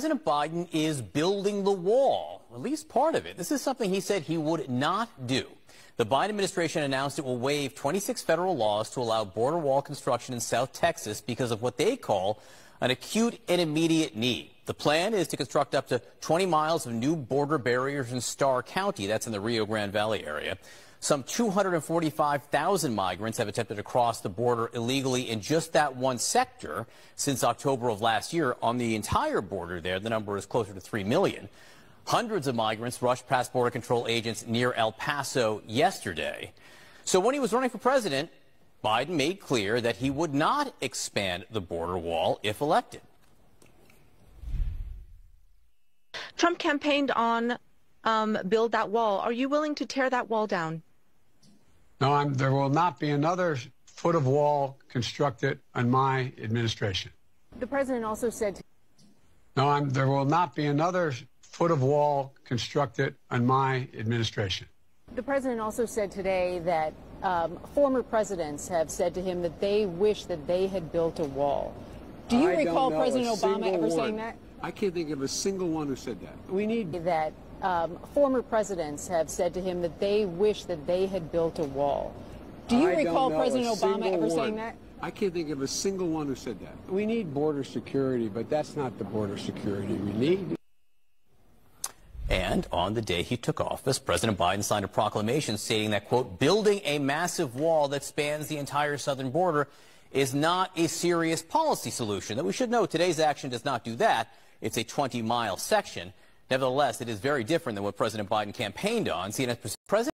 President Biden is building the wall, at least part of it. This is something he said he would not do. The Biden administration announced it will waive 26 federal laws to allow border wall construction in South Texas because of what they call an acute and immediate need. The plan is to construct up to 20 miles of new border barriers in Starr County. That's in the Rio Grande Valley area. Some 245,000 migrants have attempted to cross the border illegally in just that one sector since October of last year. On the entire border there, the number is closer to 3 million. Hundreds of migrants rushed past border control agents near El Paso yesterday. So when he was running for president, Biden made clear that he would not expand the border wall if elected. Trump campaigned on um, build that wall. Are you willing to tear that wall down? No, I'm, there will not be another foot of wall constructed in my administration. The president also said. No, I'm, there will not be another foot of wall constructed in my administration. The president also said today that um, former presidents have said to him that they wish that they had built a wall. Do you I recall President Obama ever saying that? I can't think of a single one who said that. We need that um, former presidents have said to him that they wish that they had built a wall. Do you I recall President Obama ever one. saying that? I can't think of a single one who said that. We need border security, but that's not the border security we need. And on the day he took office, President Biden signed a proclamation stating that, quote, building a massive wall that spans the entire southern border is not a serious policy solution. That we should know today's action does not do that. It's a 20 mile section. Nevertheless, it is very different than what President Biden campaigned on. President